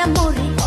amore